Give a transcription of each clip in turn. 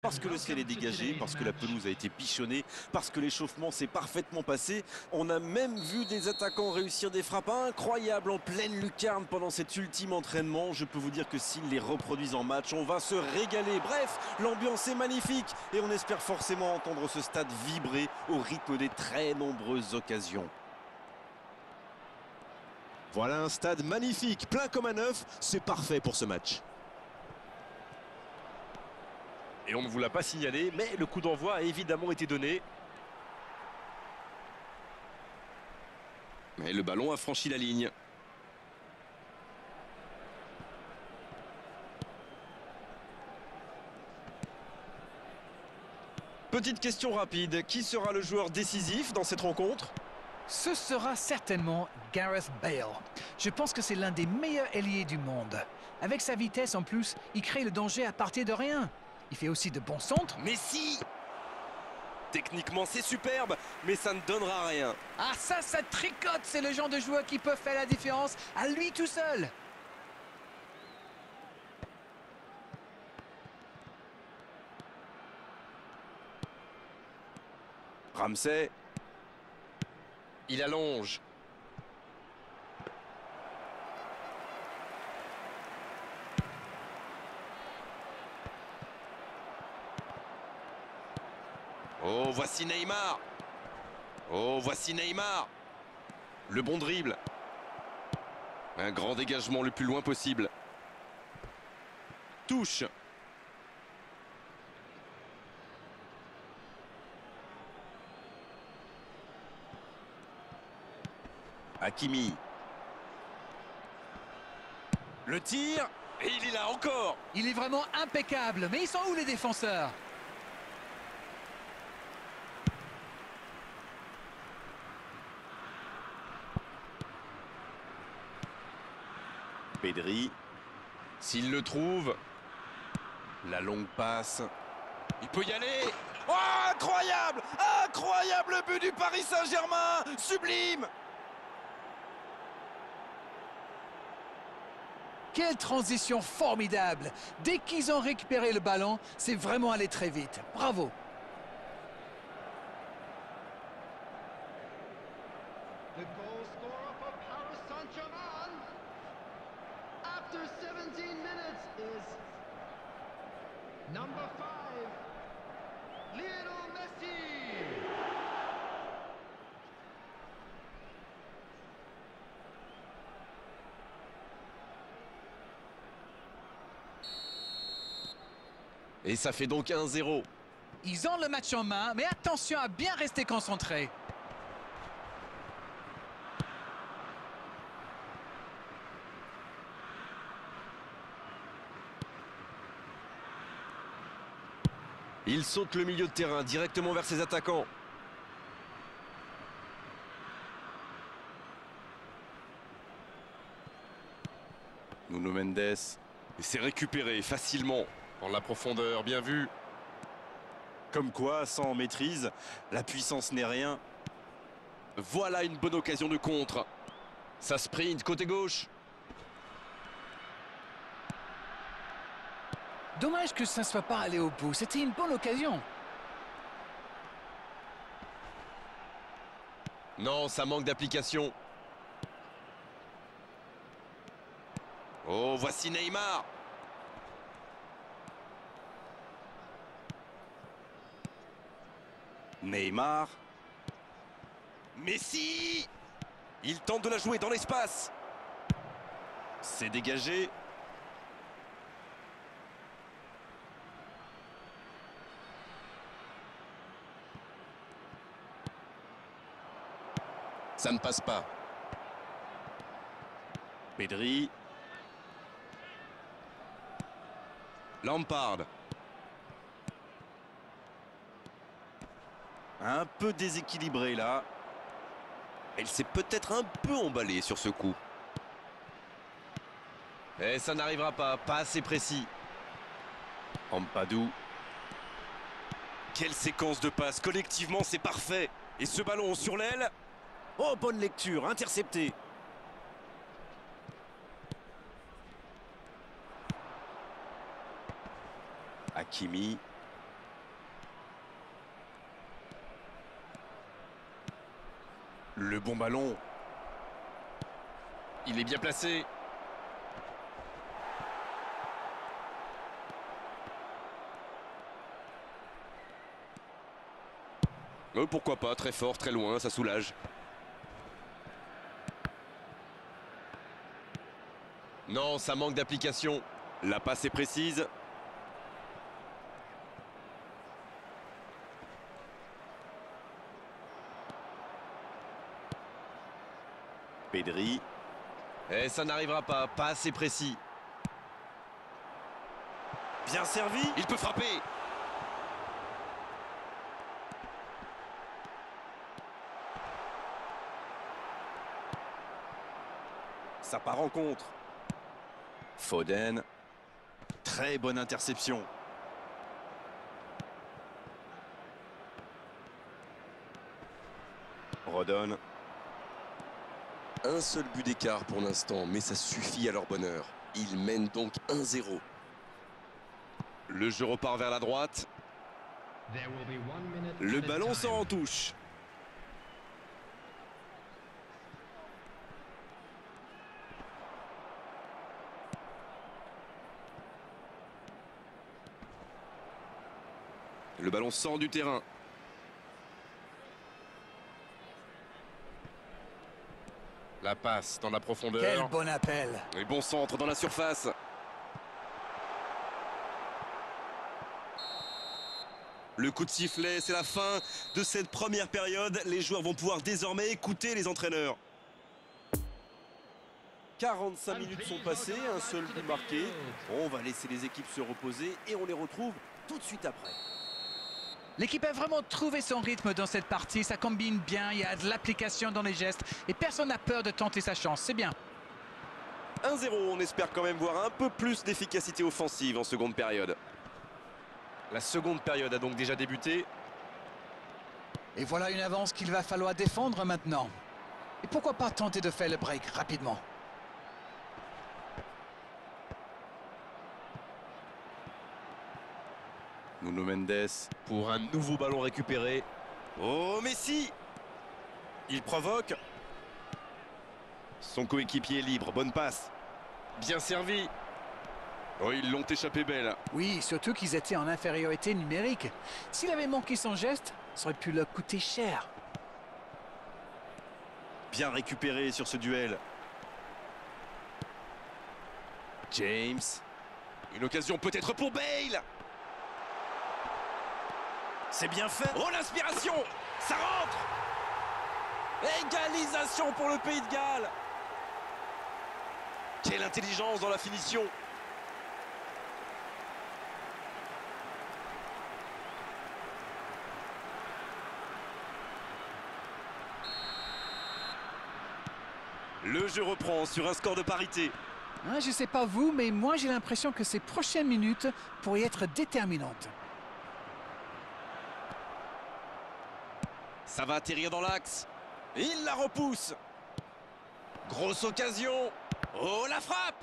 Parce que le ciel est dégagé, parce que la pelouse a été pichonnée, parce que l'échauffement s'est parfaitement passé. On a même vu des attaquants réussir des frappes incroyables en pleine lucarne pendant cet ultime entraînement. Je peux vous dire que s'ils les reproduisent en match, on va se régaler. Bref, l'ambiance est magnifique et on espère forcément entendre ce stade vibrer au rythme des très nombreuses occasions. Voilà un stade magnifique, plein comme un neuf, c'est parfait pour ce match. Et on ne vous l'a pas signalé, mais le coup d'envoi a évidemment été donné. Et le ballon a franchi la ligne. Petite question rapide, qui sera le joueur décisif dans cette rencontre? Ce sera certainement Gareth Bale. Je pense que c'est l'un des meilleurs ailiers du monde. Avec sa vitesse en plus, il crée le danger à partir de rien. Il fait aussi de bons centres. Mais si Techniquement, c'est superbe, mais ça ne donnera rien. Ah ça, ça tricote C'est le genre de joueur qui peut faire la différence à lui tout seul. Ramsey. Il allonge. Oh, voici Neymar. Oh, voici Neymar. Le bon dribble. Un grand dégagement le plus loin possible. Touche. Hakimi. Le tir. Et il est là encore. Il est vraiment impeccable. Mais ils sont où les défenseurs? Pedri. S'il le trouve. La longue passe. Il peut y aller. Oh, incroyable Incroyable but du Paris Saint-Germain Sublime Quelle transition formidable Dès qu'ils ont récupéré le ballon, c'est vraiment allé très vite. Bravo The goal scorer for Paris Saint-Germain after 17 minutes is number 5, Lionel Messi. Et ça fait donc 1-0. Ils ont le match en main, mais attention à bien rester concentré. Il saute le milieu de terrain directement vers ses attaquants. Nuno Mendes. Et c'est récupéré facilement. En la profondeur, bien vu. Comme quoi, sans maîtrise, la puissance n'est rien. Voilà une bonne occasion de contre. Ça sprint côté gauche. Dommage que ça ne soit pas allé au bout. C'était une bonne occasion. Non, ça manque d'application. Oh, voici Neymar. Neymar. Messi Il tente de la jouer dans l'espace. C'est dégagé. Ça ne passe pas. Pedri. Lampard. Un peu déséquilibré là. Elle s'est peut-être un peu emballée sur ce coup. Et ça n'arrivera pas, pas assez précis. Ampadou. Quelle séquence de passes, collectivement c'est parfait. Et ce ballon sur l'aile. Oh, bonne lecture, intercepté. Hakimi. Le bon ballon. Il est bien placé. Oh, pourquoi pas, très fort, très loin, ça soulage. Non, ça manque d'application. La passe est précise. Pedri. Et Eh, ça n'arrivera pas, pas assez précis. Bien servi. Il peut frapper Ça part en contre. Foden. Très bonne interception. Redonne. Un seul but d'écart pour l'instant, mais ça suffit à leur bonheur. Ils mènent donc 1-0. Le jeu repart vers la droite. Le ballon sort en touche. Le ballon sort du terrain. La passe dans la Quel profondeur. bon appel. Et bon centre dans la surface. Le coup de sifflet, c'est la fin de cette première période. Les joueurs vont pouvoir désormais écouter les entraîneurs. 45 minutes sont passées, un seul but marqué. On va laisser les équipes se reposer et on les retrouve tout de suite après. L'équipe a vraiment trouvé son rythme dans cette partie. Ça combine bien, il y a de l'application dans les gestes et personne n'a peur de tenter sa chance. C'est bien. 1-0, on espère quand même voir un peu plus d'efficacité offensive en seconde période. La seconde période a donc déjà débuté. Et voilà une avance qu'il va falloir défendre maintenant. Et pourquoi pas tenter de faire le break rapidement? Nuno Mendes. Pour un nouveau ballon récupéré. Oh, Messi Il provoque. Son coéquipier est libre, bonne passe. Bien servi. Oh, ils l'ont échappé belle. Oui, surtout qu'ils étaient en infériorité numérique. S'il avait manqué son geste, ça aurait pu leur coûter cher. Bien récupéré sur ce duel. James. Une occasion peut-être pour Bale C'est bien fait. Oh, l'inspiration Ça rentre Égalisation pour le Pays de Galles. Quelle intelligence dans la finition Le jeu reprend sur un score de parité. Hein, je sais pas vous, mais moi j'ai l'impression que ces prochaines minutes pourraient être déterminantes. Ça va atterrir dans l'axe. Il la repousse. Grosse occasion. Oh, la frappe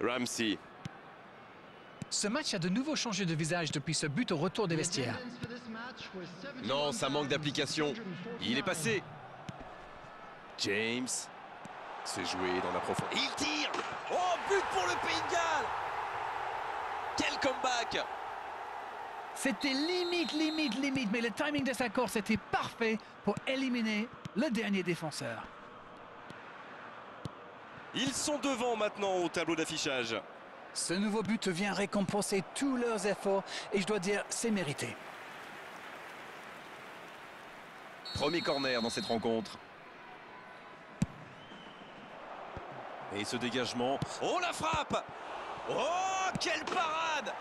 Ramsey. Ce match a de nouveau changé de visage depuis ce but au retour des vestiaires. Non, ça manque d'application. Il est passé. James. C'est joué dans la profondeur. Il tire Oh, but pour le Pays de Galles Quel comeback C'était limite, limite, limite, mais le timing de sa course était parfait pour éliminer le dernier défenseur. Ils sont devant maintenant au tableau d'affichage. Ce nouveau but vient récompenser tous leurs efforts et je dois dire, c'est mérité. Premier corner dans cette rencontre. Et ce dégagement. Oh la frappe Oh quelle parade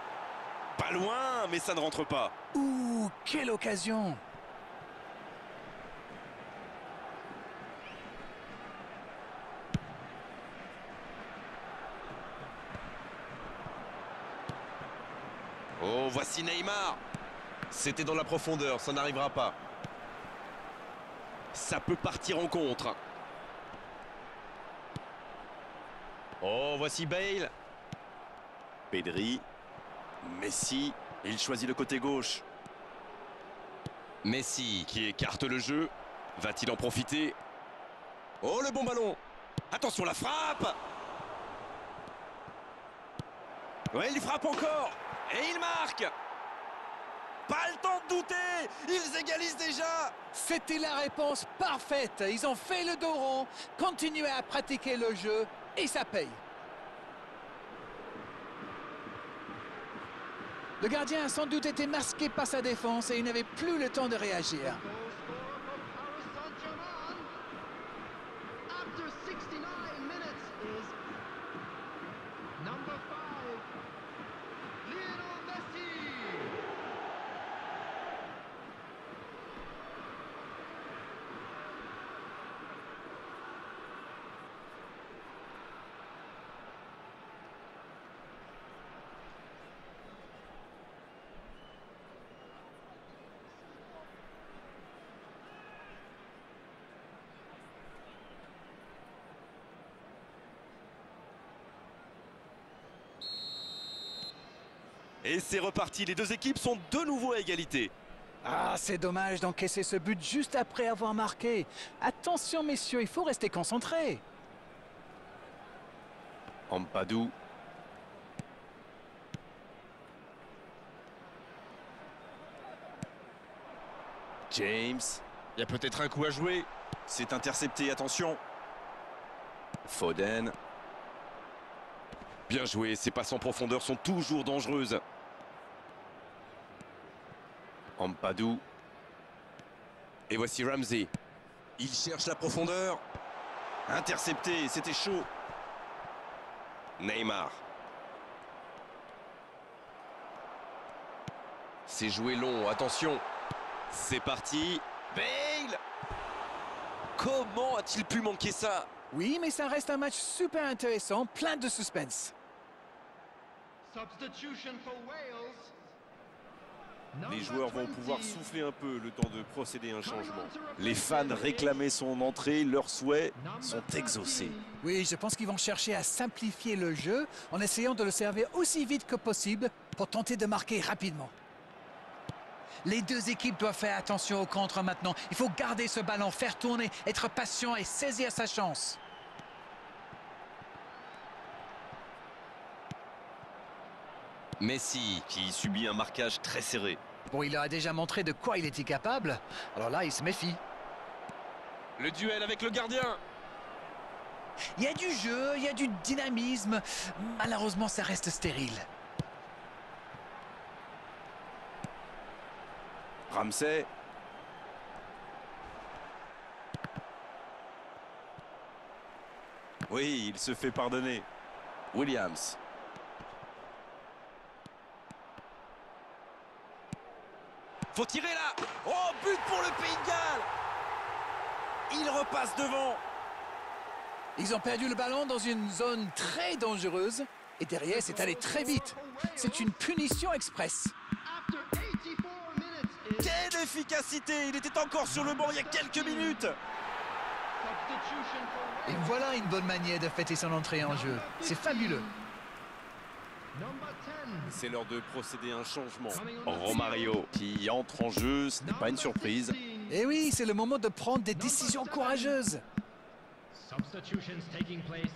Pas loin, mais ça ne rentre pas. Ouh, quelle occasion Oh, voici Neymar C'était dans la profondeur, ça n'arrivera pas. Ça peut partir en contre. Oh, voici Bale. Pedri. Messi. Il choisit le côté gauche. Messi qui écarte le jeu. Va-t-il en profiter? Oh, le bon ballon Attention, la frappe Ouais, il frappe encore Et il marque Pas le temps de douter Ils égalisent déjà C'était la réponse parfaite. Ils ont fait le dos rond, continué à pratiquer le jeu et ça paye. Le gardien a sans doute été masqué par sa défense et il n'avait plus le temps de réagir. Goal scorer for Paris Saint-Germain. After 69 minutes is number five, Lionel Messi. Et c'est reparti, les deux équipes sont de nouveau à égalité. Ah, c'est dommage d'encaisser ce but juste après avoir marqué. Attention messieurs, il faut rester concentré. Ampadou. James. Il y a peut-être un coup à jouer. C'est intercepté, attention. Foden. Bien joué, ces passes en profondeur sont toujours dangereuses. Ampadou. Et voici Ramsey. Il cherche la profondeur. Intercepté, c'était chaud. Neymar. C'est joué long, attention. C'est parti. Bale Comment a-t-il pu manquer ça? Oui, mais ça reste un match super intéressant, plein de suspense. Substitution for Wales. Les joueurs vont 20, pouvoir souffler un peu le temps de procéder à un changement. Les fans réclamaient son entrée, leurs souhaits sont 13. exaucés. Oui, je pense qu'ils vont chercher à simplifier le jeu en essayant de le servir aussi vite que possible pour tenter de marquer rapidement. Les deux équipes doivent faire attention au contre maintenant. Il faut garder ce ballon, faire tourner, être patient et saisir sa chance. Messi. Qui subit un marquage très serré. Bon, il a déjà montré de quoi il était capable. Alors là, il se méfie. Le duel avec le gardien. Il y a du jeu, il y a du dynamisme. Malheureusement, ça reste stérile. Ramsey. Oui, il se fait pardonner. Williams. Faut tirer là Oh, but pour le Pays de Galles Il repasse devant. Ils ont perdu le ballon dans une zone très dangereuse. Et derrière, c'est allé très vite. C'est une punition express. After 84 minutes is Quelle efficacité Il était encore sur le banc il y a quelques minutes. Et voilà une bonne manière de fêter son entrée en jeu. C'est fabuleux. Number 10. C'est l'heure de procéder à un changement. Romario. Qui entre en jeu, ce n'est pas une surprise. Et oui, c'est le moment de prendre des décisions courageuses. Substitutions taking place.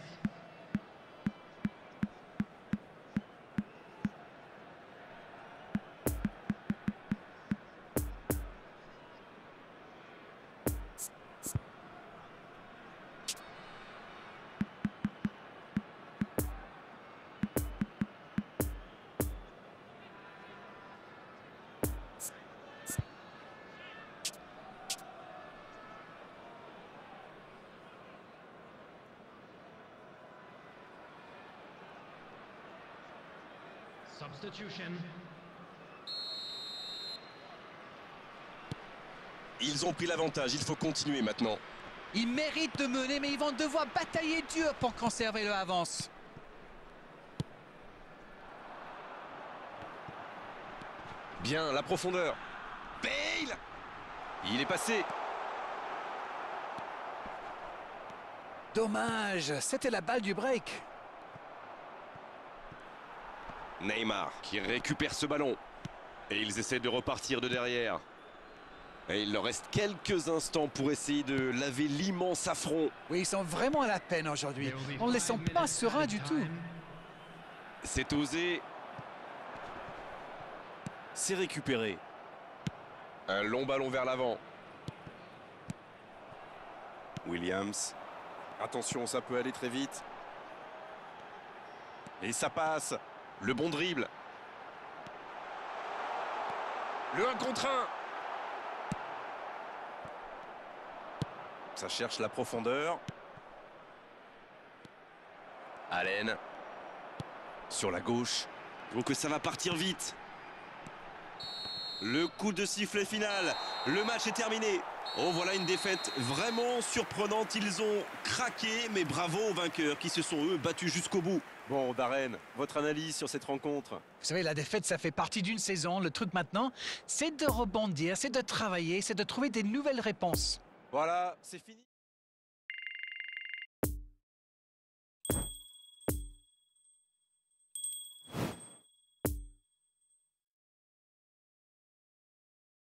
Ils ont pris l'avantage, il faut continuer maintenant. Ils méritent de mener, mais ils vont devoir batailler dur pour conserver leur avance. Bien, la profondeur. Bale Il est passé. Dommage, c'était la balle du break. Neymar qui récupère ce ballon. Et ils essaient de repartir de derrière. Et il leur reste quelques instants pour essayer de laver l'immense affront. Oui, ils sont vraiment à la peine aujourd'hui. On ne les sent pas sereins du tout. C'est osé. C'est récupéré. Un long ballon vers l'avant. Williams. Attention, ça peut aller très vite. Et ça passe. Le bon dribble. Le 1 contre 1. Ça cherche la profondeur. Allen. Sur la gauche. Donc ça va partir vite. Le coup de sifflet final. Le match est terminé. Oh voilà une défaite vraiment surprenante. Ils ont craqué, mais bravo aux vainqueurs qui se sont eux battus jusqu'au bout. Bon, Darren, votre analyse sur cette rencontre? Vous savez, la défaite, ça fait partie d'une saison. Le truc maintenant, c'est de rebondir, c'est de travailler, c'est de trouver des nouvelles réponses. Voilà, c'est fini.